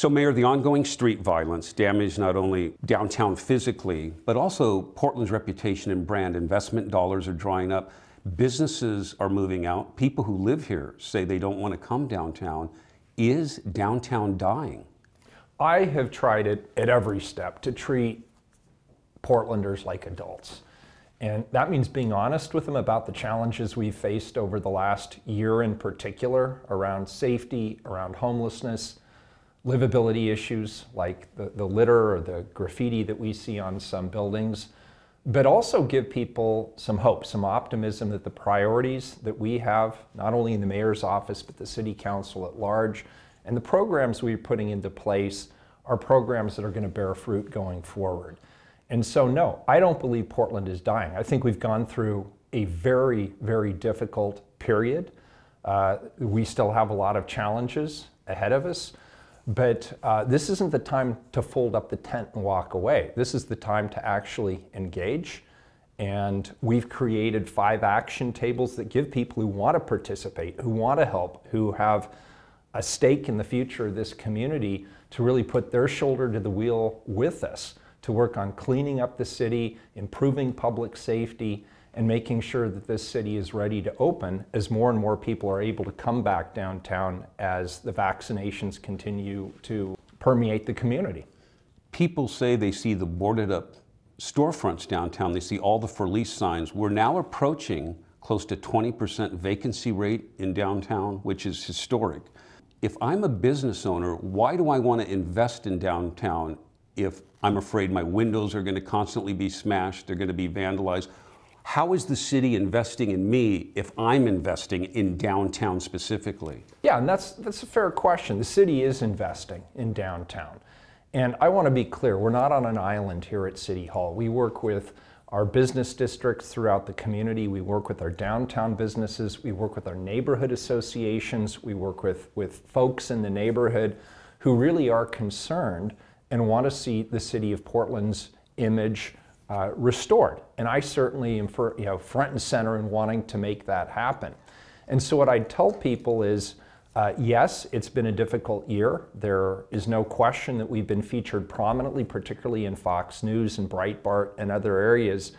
So, Mayor, the ongoing street violence damaged not only downtown physically, but also Portland's reputation and brand. Investment dollars are drying up. Businesses are moving out. People who live here say they don't want to come downtown. Is downtown dying? I have tried it at every step to treat Portlanders like adults. And that means being honest with them about the challenges we've faced over the last year in particular around safety, around homelessness, livability issues like the, the litter or the graffiti that we see on some buildings, but also give people some hope, some optimism that the priorities that we have, not only in the mayor's office, but the city council at large, and the programs we're putting into place are programs that are going to bear fruit going forward. And so, no, I don't believe Portland is dying. I think we've gone through a very, very difficult period. Uh, we still have a lot of challenges ahead of us, but uh, this isn't the time to fold up the tent and walk away. This is the time to actually engage. And we've created five action tables that give people who want to participate, who want to help, who have a stake in the future of this community to really put their shoulder to the wheel with us to work on cleaning up the city, improving public safety, and making sure that this city is ready to open as more and more people are able to come back downtown as the vaccinations continue to permeate the community. People say they see the boarded up storefronts downtown, they see all the for lease signs. We're now approaching close to 20% vacancy rate in downtown, which is historic. If I'm a business owner, why do I want to invest in downtown if I'm afraid my windows are going to constantly be smashed, they're going to be vandalized? How is the city investing in me if I'm investing in downtown specifically? Yeah, and that's that's a fair question. The city is investing in downtown. And I want to be clear, we're not on an island here at City Hall. We work with our business districts throughout the community. We work with our downtown businesses. We work with our neighborhood associations. We work with, with folks in the neighborhood who really are concerned and want to see the city of Portland's image uh, restored. And I certainly am for, you know, front and center in wanting to make that happen. And so what I tell people is, uh, yes, it's been a difficult year. There is no question that we've been featured prominently, particularly in Fox News and Breitbart and other areas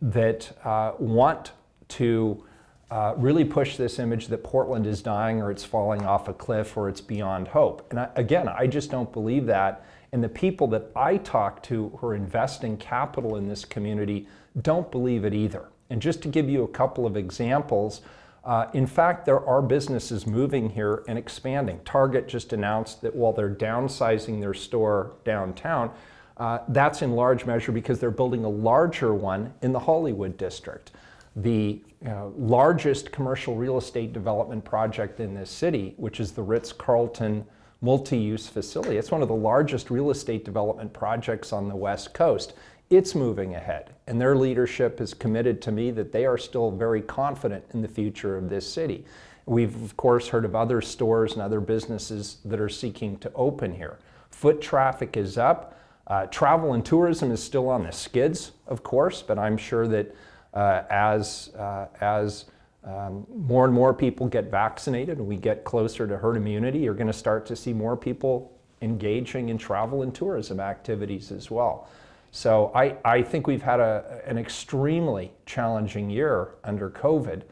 that uh, want to uh, really push this image that Portland is dying or it's falling off a cliff or it's beyond hope. And I, again, I just don't believe that. And the people that I talk to who are investing capital in this community don't believe it either. And just to give you a couple of examples, uh, in fact, there are businesses moving here and expanding. Target just announced that while they're downsizing their store downtown, uh, that's in large measure because they're building a larger one in the Hollywood district. The uh, largest commercial real estate development project in this city, which is the Ritz Carlton multi-use facility. It's one of the largest real estate development projects on the West Coast. It's moving ahead, and their leadership is committed to me that they are still very confident in the future of this city. We've, of course, heard of other stores and other businesses that are seeking to open here. Foot traffic is up. Uh, travel and tourism is still on the skids, of course, but I'm sure that uh, as, uh, as um, more and more people get vaccinated and we get closer to herd immunity, you're going to start to see more people engaging in travel and tourism activities as well. So I, I think we've had a, an extremely challenging year under COVID,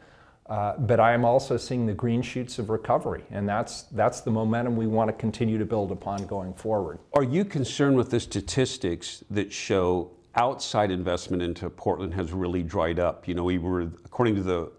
uh, but I am also seeing the green shoots of recovery, and that's, that's the momentum we want to continue to build upon going forward. Are you concerned with the statistics that show outside investment into Portland has really dried up? You know, we were, according to the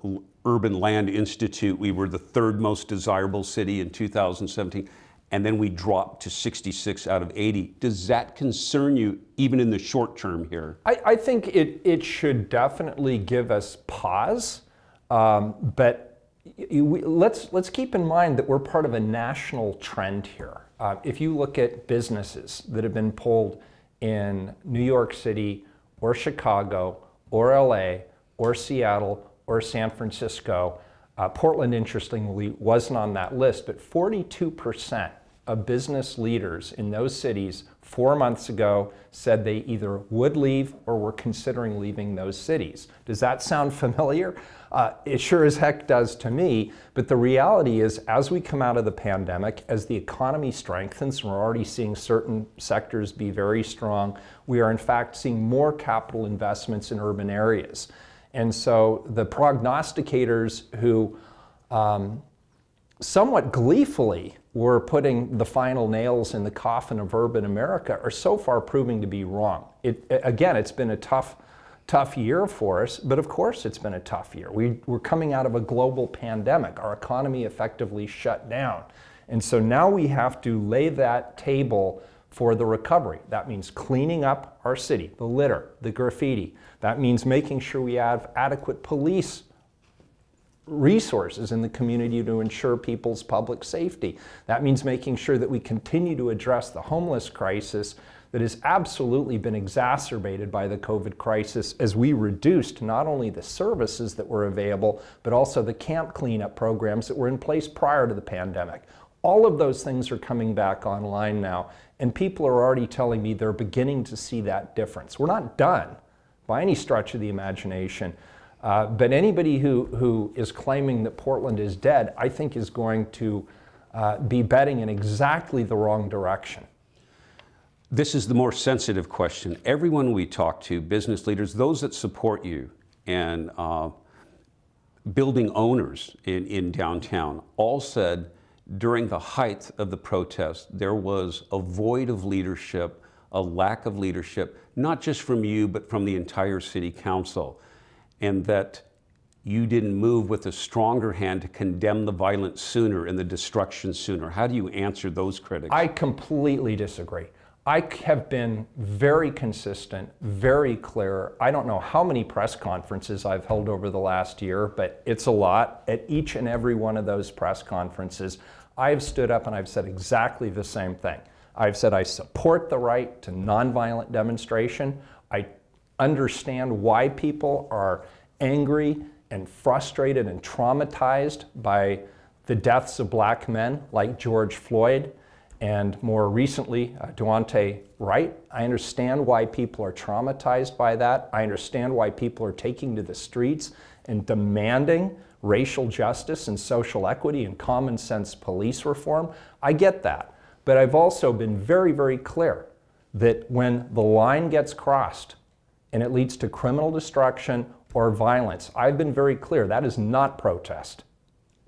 Urban Land Institute, we were the third most desirable city in 2017, and then we dropped to 66 out of 80. Does that concern you, even in the short term here? I, I think it, it should definitely give us pause, um, but let's, let's keep in mind that we're part of a national trend here. Uh, if you look at businesses that have been pulled in New York City or Chicago or LA or Seattle or San Francisco. Uh, Portland, interestingly, wasn't on that list, but 42% of business leaders in those cities four months ago said they either would leave or were considering leaving those cities. Does that sound familiar? Uh, it sure as heck does to me. But the reality is, as we come out of the pandemic, as the economy strengthens, and we're already seeing certain sectors be very strong, we are in fact seeing more capital investments in urban areas. And so the prognosticators who um, somewhat gleefully were putting the final nails in the coffin of urban America are so far proving to be wrong. It, again, it's been a tough, tough year for us, but of course it's been a tough year. We, we're coming out of a global pandemic. Our economy effectively shut down. And so now we have to lay that table for the recovery. That means cleaning up our city, the litter, the graffiti. That means making sure we have adequate police resources in the community to ensure people's public safety. That means making sure that we continue to address the homeless crisis that has absolutely been exacerbated by the COVID crisis as we reduced not only the services that were available, but also the camp cleanup programs that were in place prior to the pandemic. All of those things are coming back online now, and people are already telling me they're beginning to see that difference. We're not done by any stretch of the imagination, uh, but anybody who, who is claiming that Portland is dead, I think is going to uh, be betting in exactly the wrong direction. This is the more sensitive question. Everyone we talk to, business leaders, those that support you, and uh, building owners in, in downtown, all said during the height of the protest, there was a void of leadership, a lack of leadership, not just from you, but from the entire city council and that you didn't move with a stronger hand to condemn the violence sooner and the destruction sooner. How do you answer those critics? I completely disagree. I have been very consistent, very clear. I don't know how many press conferences I've held over the last year, but it's a lot. At each and every one of those press conferences, I've stood up and I've said exactly the same thing. I've said I support the right to nonviolent demonstration. I understand why people are angry and frustrated and traumatized by the deaths of black men like George Floyd and more recently uh, Daunte Wright. I understand why people are traumatized by that. I understand why people are taking to the streets and demanding racial justice and social equity and common sense police reform. I get that. But I've also been very, very clear that when the line gets crossed and it leads to criminal destruction or violence. I've been very clear that is not protest.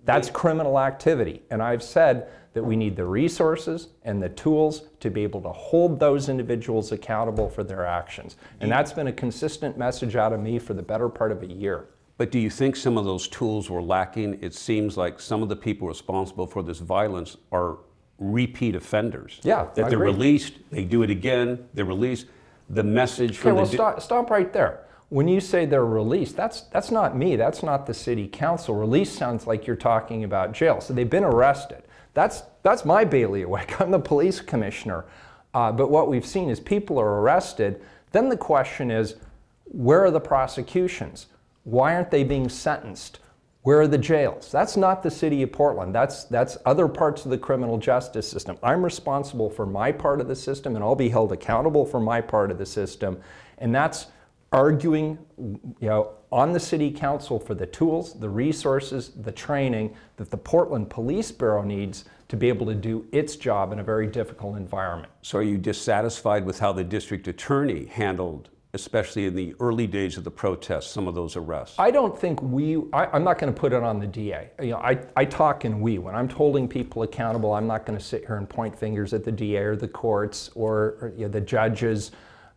That's criminal activity. And I've said that we need the resources and the tools to be able to hold those individuals accountable for their actions. And that's been a consistent message out of me for the better part of a year. But do you think some of those tools were lacking? It seems like some of the people responsible for this violence are repeat offenders. Yeah, that I they're agree. released, they do it again, they're released. The message Okay, from well, the stop, stop right there. When you say they're released, that's, that's not me. That's not the city council. Release sounds like you're talking about jail. So they've been arrested. That's, that's my bailiwick. I'm the police commissioner. Uh, but what we've seen is people are arrested. Then the question is, where are the prosecutions? Why aren't they being sentenced? Where are the jails? That's not the city of Portland. That's, that's other parts of the criminal justice system. I'm responsible for my part of the system and I'll be held accountable for my part of the system. And that's arguing you know, on the city council for the tools, the resources, the training that the Portland Police Bureau needs to be able to do its job in a very difficult environment. So are you dissatisfied with how the district attorney handled, especially in the early days of the protests, some of those arrests? I don't think we, I, am not going to put it on the DA. You know, I, I talk in we. When I'm holding people accountable, I'm not going to sit here and point fingers at the DA or the courts or, or you know, the judges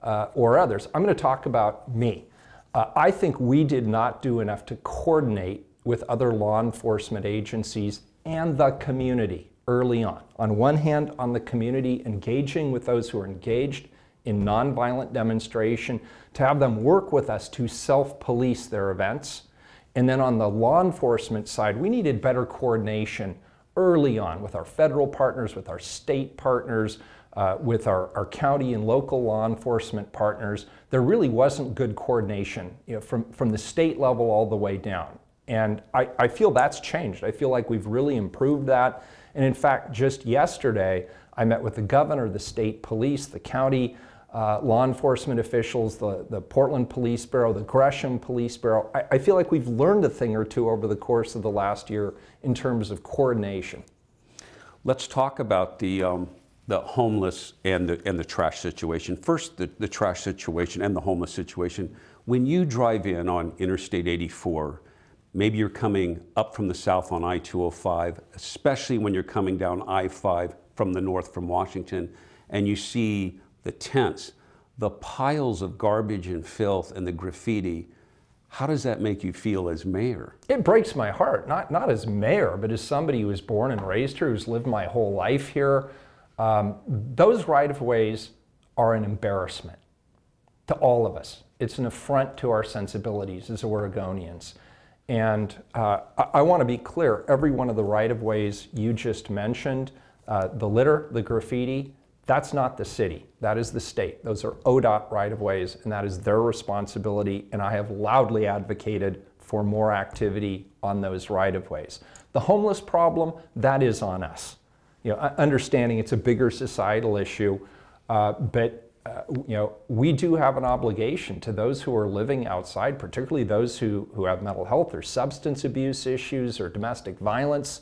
uh, or others. I'm going to talk about me. Uh, I think we did not do enough to coordinate with other law enforcement agencies and the community early on. On one hand, on the community engaging with those who are engaged in nonviolent demonstration, to have them work with us to self-police their events. And then on the law enforcement side, we needed better coordination early on with our federal partners, with our state partners, uh, with our, our county and local law enforcement partners, there really wasn't good coordination you know, from, from the state level all the way down. And I, I feel that's changed. I feel like we've really improved that. And in fact, just yesterday, I met with the governor, the state police, the county uh, law enforcement officials, the, the Portland Police Bureau, the Gresham Police Bureau. I, I feel like we've learned a thing or two over the course of the last year in terms of coordination. Let's talk about the, um, the homeless and the, and the trash situation. First, the, the trash situation and the homeless situation. When you drive in on Interstate 84, maybe you're coming up from the south on I 205, especially when you're coming down I 5 from the north from Washington, and you see the tents, the piles of garbage and filth and the graffiti. How does that make you feel as mayor? It breaks my heart, not, not as mayor, but as somebody who was born and raised here, who's lived my whole life here. Um, those right of ways are an embarrassment to all of us. It's an affront to our sensibilities as Oregonians. And uh, I, I want to be clear every one of the right of ways you just mentioned, uh, the litter, the graffiti, that's not the city. That is the state. Those are ODOT right of ways, and that is their responsibility. And I have loudly advocated for more activity on those right of ways. The homeless problem, that is on us. You know, understanding it's a bigger societal issue, uh, but uh, you know, we do have an obligation to those who are living outside, particularly those who, who have mental health or substance abuse issues or domestic violence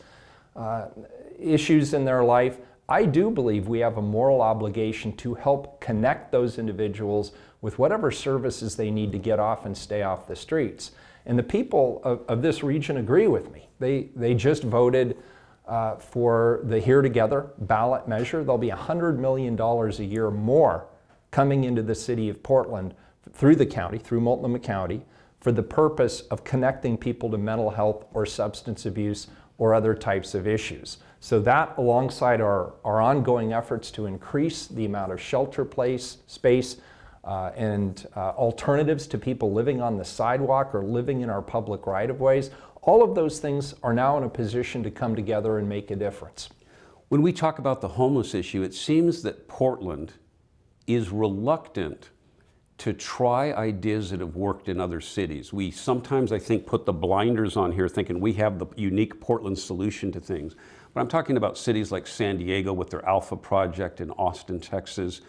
uh, issues in their life. I do believe we have a moral obligation to help connect those individuals with whatever services they need to get off and stay off the streets. And the people of, of this region agree with me. They, they just voted uh, for the Here Together ballot measure. There'll be $100 million a year more coming into the city of Portland through the county, through Multnomah County, for the purpose of connecting people to mental health or substance abuse or other types of issues. So that alongside our, our ongoing efforts to increase the amount of shelter place, space, uh, and uh, alternatives to people living on the sidewalk or living in our public right-of-ways, all of those things are now in a position to come together and make a difference. When we talk about the homeless issue, it seems that Portland is reluctant to try ideas that have worked in other cities. We sometimes, I think, put the blinders on here thinking we have the unique Portland solution to things. But I'm talking about cities like San Diego with their Alpha Project in Austin, Texas.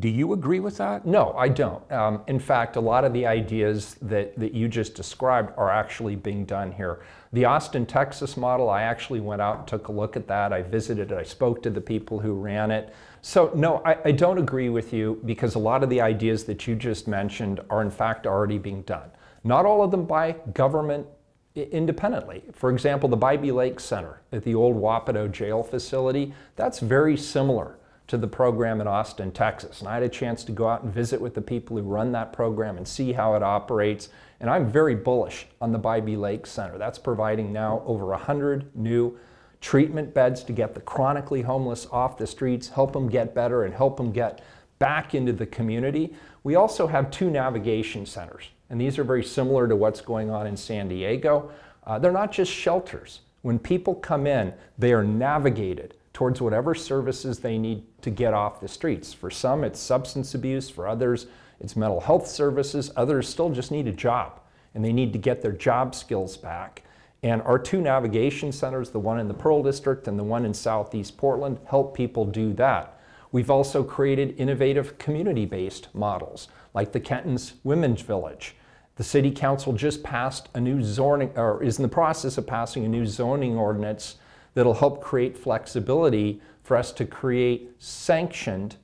Do you agree with that? No, I don't. Um, in fact, a lot of the ideas that, that you just described are actually being done here. The Austin, Texas model, I actually went out and took a look at that. I visited it, I spoke to the people who ran it. So, no, I, I don't agree with you because a lot of the ideas that you just mentioned are in fact already being done. Not all of them by government independently. For example, the Bybee Lake Center at the old Wapato jail facility, that's very similar to the program in Austin, Texas. And I had a chance to go out and visit with the people who run that program and see how it operates. And I'm very bullish on the Bybee Lake Center. That's providing now over 100 new treatment beds to get the chronically homeless off the streets, help them get better, and help them get back into the community. We also have two navigation centers and these are very similar to what's going on in San Diego. Uh, they're not just shelters. When people come in, they are navigated towards whatever services they need to get off the streets. For some, it's substance abuse. For others, it's mental health services. Others still just need a job, and they need to get their job skills back. And our two navigation centers, the one in the Pearl District and the one in Southeast Portland, help people do that. We've also created innovative community-based models like the Kenton's Women's Village. The City Council just passed a new zoning, or is in the process of passing a new zoning ordinance that'll help create flexibility for us to create sanctioned,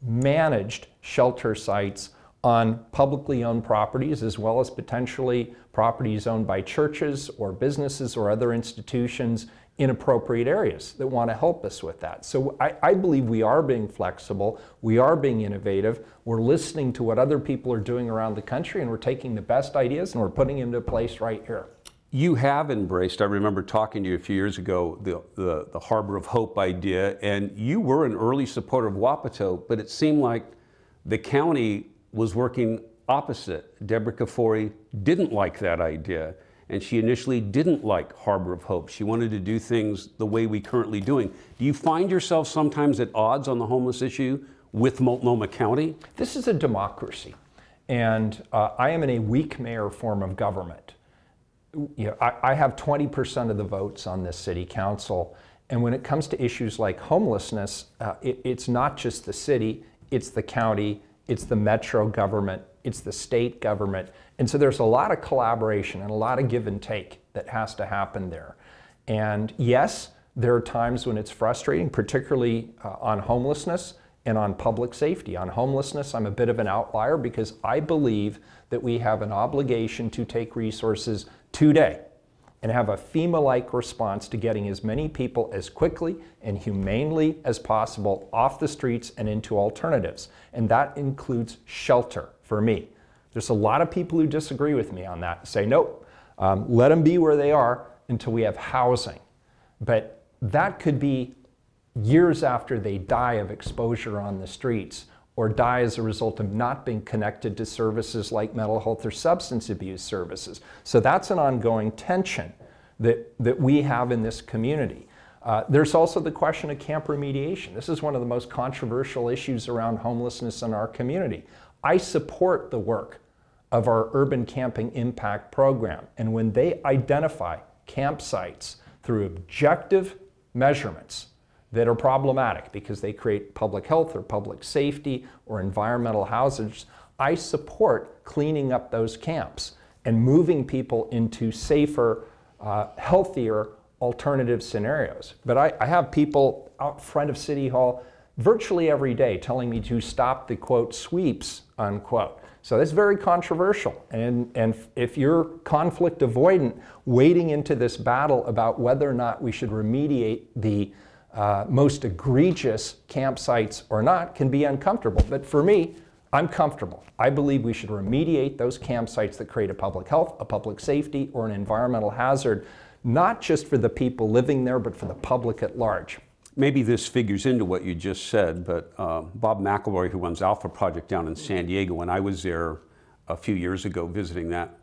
managed shelter sites on publicly owned properties as well as potentially properties owned by churches or businesses or other institutions in appropriate areas that want to help us with that. So I, I, believe we are being flexible, we are being innovative, we're listening to what other people are doing around the country, and we're taking the best ideas and we're putting them into place right here. You have embraced, I remember talking to you a few years ago, the, the, the Harbor of Hope idea, and you were an early supporter of Wapato, but it seemed like the county was working opposite. Deborah Kafoury didn't like that idea and she initially didn't like Harbor of Hope. She wanted to do things the way we currently doing. Do you find yourself sometimes at odds on the homeless issue with Multnomah County? This is a democracy, and uh, I am in a weak mayor form of government. You know, I, I have 20% of the votes on this city council, And when it comes to issues like homelessness, uh, it, it's not just the city, it's the county, it's the metro government, it's the state government. And so there's a lot of collaboration and a lot of give and take that has to happen there. And yes, there are times when it's frustrating, particularly uh, on homelessness and on public safety. On homelessness, I'm a bit of an outlier because I believe that we have an obligation to take resources today and have a FEMA-like response to getting as many people as quickly and humanely as possible off the streets and into alternatives. And that includes shelter for me. There's a lot of people who disagree with me on that, say, nope, um, let them be where they are until we have housing. But that could be years after they die of exposure on the streets or die as a result of not being connected to services like mental health or substance abuse services. So that's an ongoing tension that, that we have in this community. Uh, there's also the question of camp remediation. This is one of the most controversial issues around homelessness in our community. I support the work of our urban camping impact program. And when they identify campsites through objective measurements that are problematic because they create public health or public safety or environmental hazards, I support cleaning up those camps and moving people into safer, uh, healthier alternative scenarios. But I, I have people out front of City Hall virtually every day telling me to stop the quote sweeps unquote. So that's very controversial. And, and if you're conflict avoidant, wading into this battle about whether or not we should remediate the uh, most egregious campsites or not can be uncomfortable. But for me, I'm comfortable. I believe we should remediate those campsites that create a public health, a public safety, or an environmental hazard, not just for the people living there, but for the public at large. Maybe this figures into what you just said, but uh, Bob McElroy, who runs Alpha Project down in San Diego, when I was there a few years ago visiting that,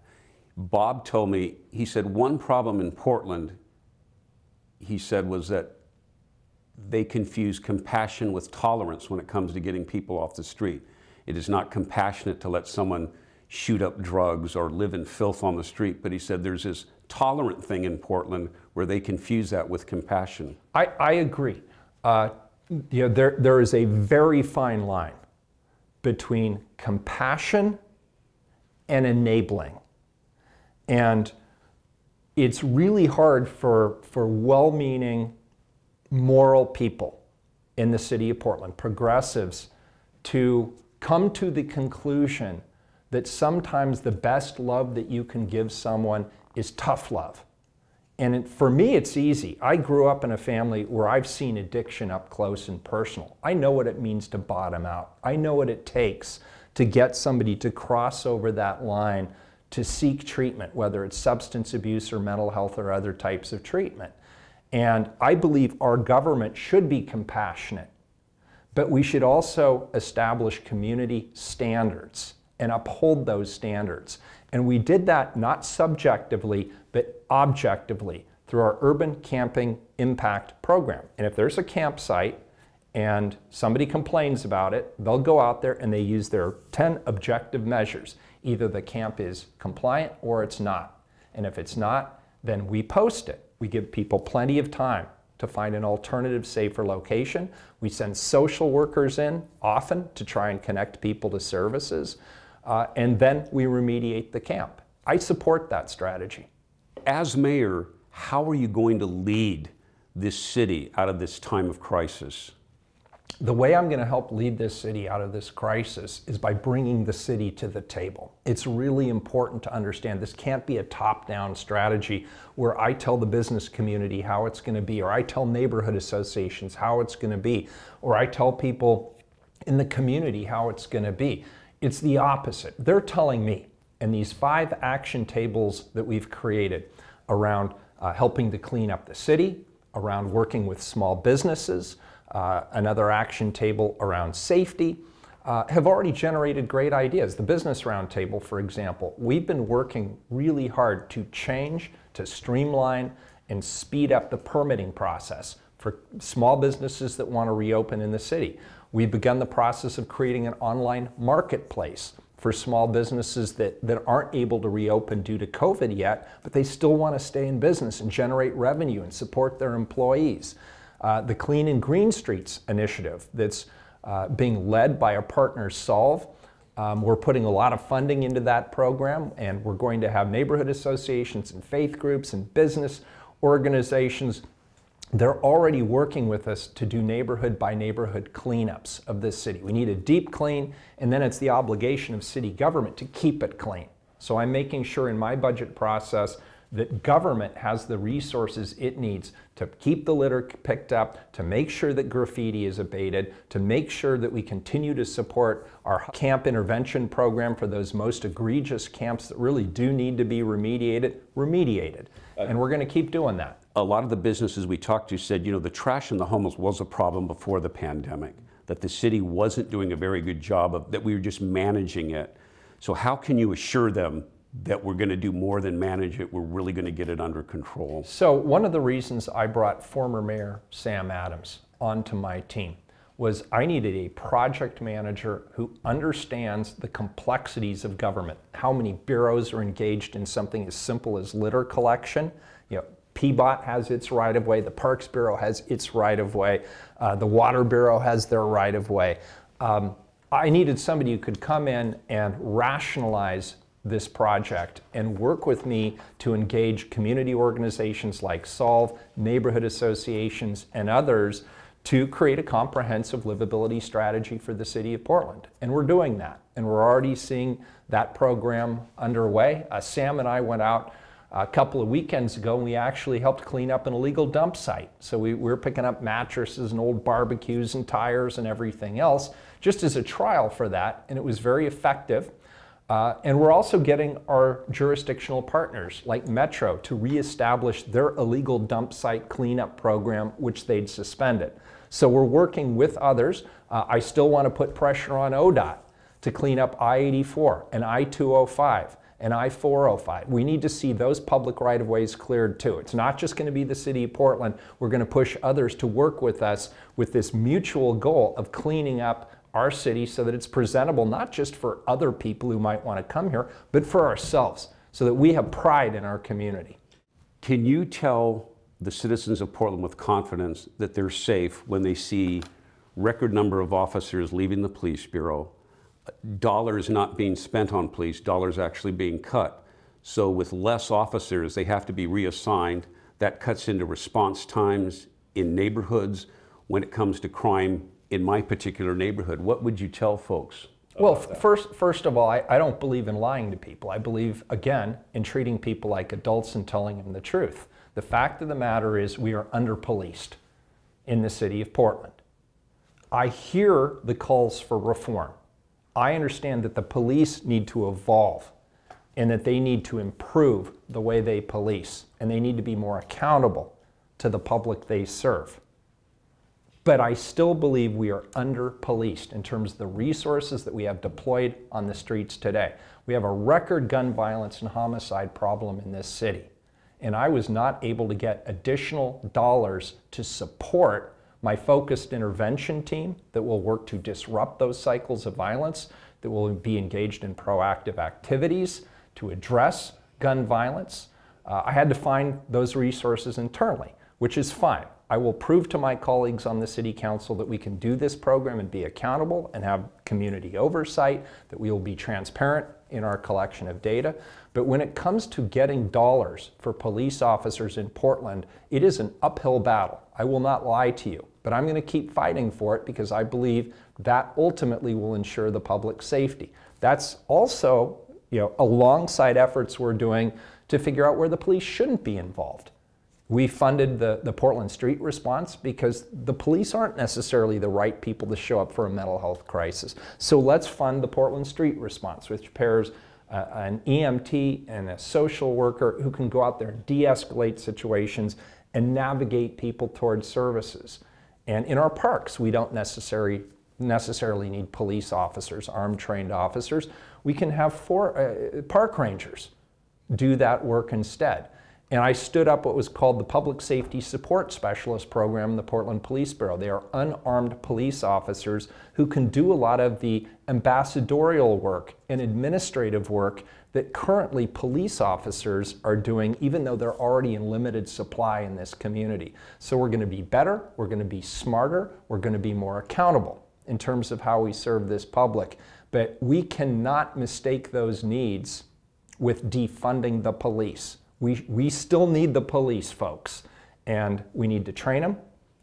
Bob told me, he said, one problem in Portland, he said, was that they confuse compassion with tolerance when it comes to getting people off the street. It is not compassionate to let someone shoot up drugs or live in filth on the street, but he said there's this tolerant thing in Portland where they confuse that with compassion. I, I agree. Uh, you know, there, there is a very fine line between compassion and enabling. And it's really hard for, for well meaning moral people in the city of Portland, progressives, to come to the conclusion that sometimes the best love that you can give someone is tough love. And it, for me, it's easy. I grew up in a family where I've seen addiction up close and personal. I know what it means to bottom out. I know what it takes to get somebody to cross over that line to seek treatment, whether it's substance abuse or mental health or other types of treatment. And I believe our government should be compassionate, but we should also establish community standards and uphold those standards. And we did that not subjectively, but objectively through our urban camping impact program. And if there's a campsite and somebody complains about it, they'll go out there and they use their 10 objective measures. Either the camp is compliant or it's not. And if it's not, then we post it. We give people plenty of time to find an alternative, safer location. We send social workers in often to try and connect people to services. Uh, and then we remediate the camp. I support that strategy. As mayor, how are you going to lead this city out of this time of crisis? The way I'm going to help lead this city out of this crisis is by bringing the city to the table. It's really important to understand this can't be a top down strategy where I tell the business community how it's going to be, or I tell neighborhood associations how it's going to be, or I tell people in the community how it's going to be. It's the opposite. They're telling me, and these five action tables that we've created around uh, helping to clean up the city, around working with small businesses, uh, another action table around safety, uh, have already generated great ideas. The Business Roundtable, for example, we've been working really hard to change, to streamline, and speed up the permitting process for small businesses that want to reopen in the city. We've begun the process of creating an online marketplace for small businesses that, that aren't able to reopen due to COVID yet, but they still want to stay in business and generate revenue and support their employees. Uh, the Clean and Green Streets initiative that's uh, being led by our partner Solve. Um, we're putting a lot of funding into that program, and we're going to have neighborhood associations and faith groups and business organizations they're already working with us to do neighborhood by neighborhood cleanups of this city. We need a deep clean, and then it's the obligation of city government to keep it clean. So I'm making sure in my budget process that government has the resources it needs to keep the litter picked up, to make sure that graffiti is abated, to make sure that we continue to support our camp intervention program for those most egregious camps that really do need to be remediated, remediated. Uh, and we're going to keep doing that a lot of the businesses we talked to said, you know, the trash in the homeless was a problem before the pandemic, that the city wasn't doing a very good job of, that we were just managing it. So how can you assure them that we're going to do more than manage it, we're really going to get it under control? So one of the reasons I brought former Mayor Sam Adams onto my team was I needed a project manager who understands the complexities of government, how many bureaus are engaged in something as simple as litter collection, you know, PBOT has its right of way, the Parks Bureau has its right of way, uh, the Water Bureau has their right of way. Um, I needed somebody who could come in and rationalize this project and work with me to engage community organizations like Solve, neighborhood associations, and others to create a comprehensive livability strategy for the city of Portland. And we're doing that. And we're already seeing that program underway. Uh, Sam and I went out a couple of weekends ago, and we actually helped clean up an illegal dump site. So we, we were picking up mattresses and old barbecues and tires and everything else, just as a trial for that, and it was very effective. Uh, and we're also getting our jurisdictional partners like Metro to reestablish their illegal dump site cleanup program, which they'd suspended. So we're working with others. Uh, I still want to put pressure on ODOT to clean up I 84 and I 205 and I-405. We need to see those public right-of-ways cleared too. It's not just going to be the city of Portland. We're going to push others to work with us with this mutual goal of cleaning up our city so that it's presentable not just for other people who might want to come here, but for ourselves so that we have pride in our community. Can you tell the citizens of Portland with confidence that they're safe when they see record number of officers leaving the police bureau, dollars not being spent on police, dollars actually being cut. So with less officers, they have to be reassigned. That cuts into response times in neighborhoods when it comes to crime in my particular neighborhood. What would you tell folks? Well, first, first of all, I, I don't believe in lying to people. I believe, again, in treating people like adults and telling them the truth. The fact of the matter is we are under-policed in the city of Portland. I hear the calls for reform. I understand that the police need to evolve and that they need to improve the way they police and they need to be more accountable to the public they serve. But I still believe we are under policed in terms of the resources that we have deployed on the streets today. We have a record gun violence and homicide problem in this city. And I was not able to get additional dollars to support my focused intervention team that will work to disrupt those cycles of violence, that will be engaged in proactive activities to address gun violence. Uh, I had to find those resources internally, which is fine. I will prove to my colleagues on the City Council that we can do this program and be accountable and have community oversight, that we will be transparent in our collection of data. But when it comes to getting dollars for police officers in Portland, it is an uphill battle. I will not lie to you. But I'm going to keep fighting for it because I believe that ultimately will ensure the public safety. That's also you know, alongside efforts we're doing to figure out where the police shouldn't be involved. We funded the, the Portland Street response because the police aren't necessarily the right people to show up for a mental health crisis. So let's fund the Portland Street response, which pairs uh, an EMT and a social worker who can go out there and de-escalate situations and navigate people towards services. And in our parks, we don't necessarily necessarily need police officers, armed trained officers. We can have four, uh, park rangers do that work instead. And I stood up what was called the Public Safety Support Specialist Program in the Portland Police Bureau. They are unarmed police officers who can do a lot of the ambassadorial work and administrative work that currently police officers are doing, even though they're already in limited supply in this community. So we're going to be better, we're going to be smarter, we're going to be more accountable in terms of how we serve this public. But we cannot mistake those needs with defunding the police. We, we still need the police, folks, and we need to train them.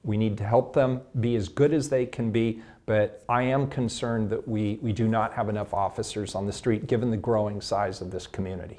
We need to help them be as good as they can be, but I am concerned that we, we do not have enough officers on the street given the growing size of this community.